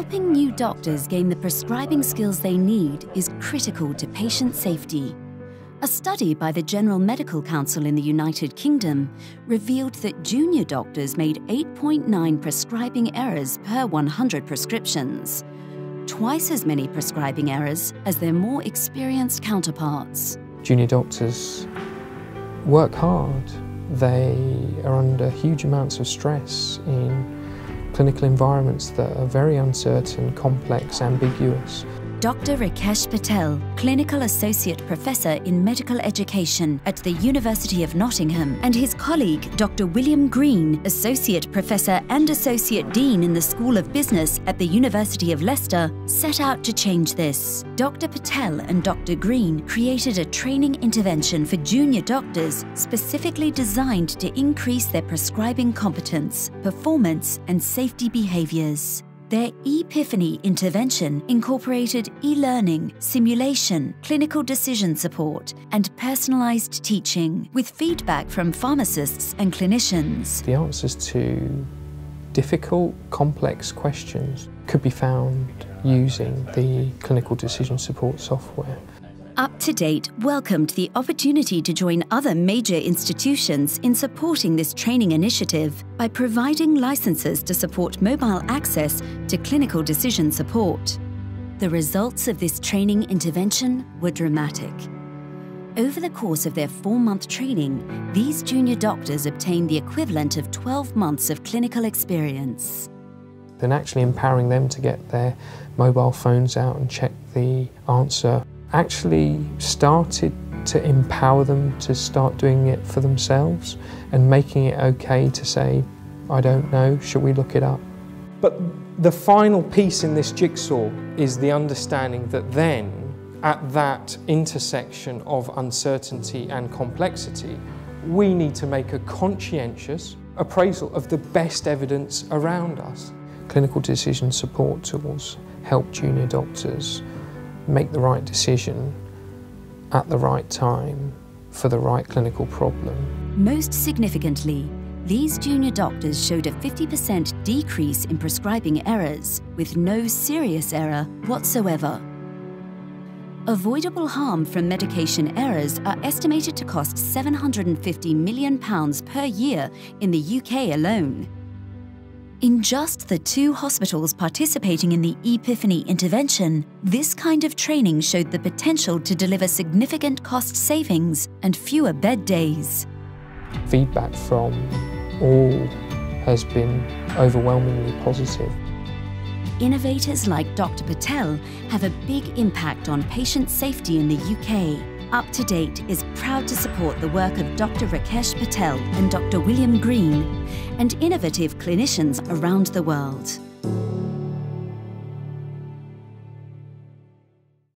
Helping new doctors gain the prescribing skills they need is critical to patient safety. A study by the General Medical Council in the United Kingdom revealed that junior doctors made 8.9 prescribing errors per 100 prescriptions, twice as many prescribing errors as their more experienced counterparts. Junior doctors work hard. They are under huge amounts of stress in clinical environments that are very uncertain, complex, ambiguous. Dr. Rakesh Patel, Clinical Associate Professor in Medical Education at the University of Nottingham, and his colleague, Dr. William Green, Associate Professor and Associate Dean in the School of Business at the University of Leicester, set out to change this. Dr. Patel and Dr. Green created a training intervention for junior doctors specifically designed to increase their prescribing competence, performance, and safety behaviours. Their ePIFFany intervention incorporated e learning, simulation, clinical decision support, and personalised teaching with feedback from pharmacists and clinicians. The answers to difficult, complex questions could be found using the clinical decision support software. UpToDate welcomed the opportunity to join other major institutions in supporting this training initiative by providing licenses to support mobile access to clinical decision support. The results of this training intervention were dramatic. Over the course of their four month training, these junior doctors obtained the equivalent of 12 months of clinical experience. Then actually empowering them to get their mobile phones out and check the answer actually started to empower them to start doing it for themselves and making it okay to say, I don't know, should we look it up? But the final piece in this jigsaw is the understanding that then, at that intersection of uncertainty and complexity, we need to make a conscientious appraisal of the best evidence around us. Clinical decision support tools help junior doctors make the right decision at the right time for the right clinical problem. Most significantly, these junior doctors showed a 50% decrease in prescribing errors with no serious error whatsoever. Avoidable harm from medication errors are estimated to cost £750 million per year in the UK alone. In just the two hospitals participating in the ePIFFany intervention, this kind of training showed the potential to deliver significant cost savings and fewer bed days. Feedback from all has been overwhelmingly positive. Innovators like Dr. Patel have a big impact on patient safety in the UK UpToDate is proud to support the work of Dr. Rakesh Patel and Dr. William Green and innovative clinicians around the world.